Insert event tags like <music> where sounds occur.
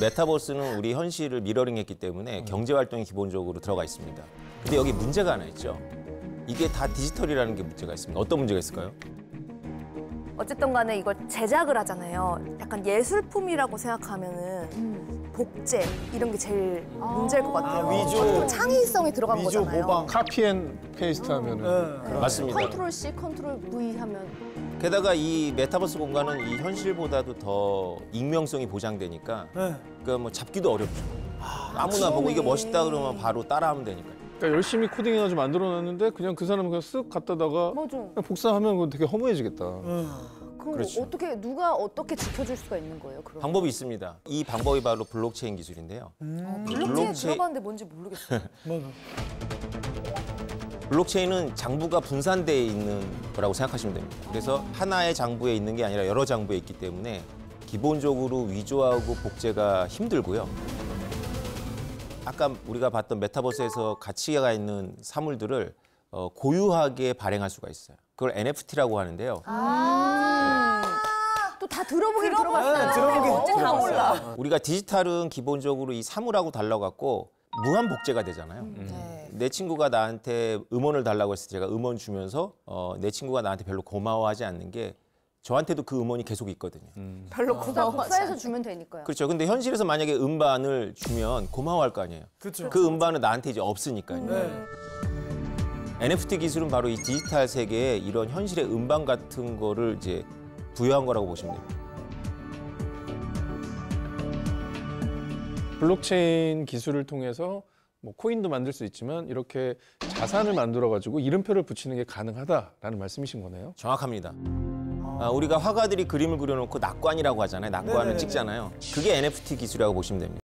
메타버스는 우리 현실을 미러링했기 때문에 경제 활동이 기본적으로 들어가 있습니다. 근데 여기 문제가 하나 있죠. 이게 다 디지털이라는 게 문제가 있습니다. 어떤 문제가 있을까요? 어쨌든 간에 이걸 제작을 하잖아요. 약간 예술품이라고 생각하면은 복제 이런 게 제일 문제일 것 같아요. 아, 위조. 창의성이 들어간 위조 거잖아요. 모방. copy and paste 하면은 네. 맞습니다. control C, control V 하면 게다가 이 메타버스 공간은 이 현실보다도 더 익명성이 보장되니까 네. 그러니까 뭐 잡기도 어렵죠. 아무나 보고 이게 멋있다 그러면 바로 따라하면 되니까. 그러니까 열심히 코딩해가지고 만들어놨는데 그냥 그 사람은 그냥 쓱 갖다다가 맞아. 그냥 복사하면 그거 되게 허무해지겠다. 그럼 그렇죠. 어떻게 누가 어떻게 지켜줄 수가 있는 거예요? 그럼 방법이 있습니다. 이 방법이 바로 블록체인 기술인데요. 블록체인 들어봤는데 뭔지 모르겠어요. <laughs> 맞아. 블록체인은 장부가 분산되어 있는 거라고 생각하시면 됩니다. 그래서 하나의 장부에 있는 게 아니라 여러 장부에 있기 때문에 기본적으로 위조하고 복제가 힘들고요. 아까 우리가 봤던 메타버스에서 가치가 있는 사물들을 어, 고유하게 발행할 수가 있어요. 그걸 NFT라고 하는데요. 또다 들어보긴 네, 들어봤어요. 들어보긴 언제 다 몰라. 우리가 디지털은 기본적으로 이 사물하고 달라갖고 무한 복제가 되잖아요. 네. 내 친구가 나한테 음원을 달라고 했을 때 제가 음원 주면서 어, 내 친구가 나한테 별로 고마워하지 않는 게 저한테도 그 음원이 계속 있거든요. 별로 복사, 고마워하지 복사해서 않아요. 주면 되니까요. 그렇죠. 근데 현실에서 만약에 음반을 주면 고마워할 거 아니에요. 그렇죠. 그 음반은 나한테 이제 없으니까요. 네. NFT 기술은 바로 이 디지털 세계에 이런 현실의 음반 같은 거를 이제 부여한 거라고 보시면 됩니다. 블록체인 기술을 통해서 뭐 코인도 만들 수 있지만 이렇게 자산을 만들어 가지고 이름표를 붙이는 게 가능하다라는 말씀이신 거네요. 정확합니다. 아, 우리가 화가들이 그림을 그려놓고 낙관이라고 하잖아요. 낙관을 네네네. 찍잖아요. 그게 NFT 기술이라고 보시면 됩니다.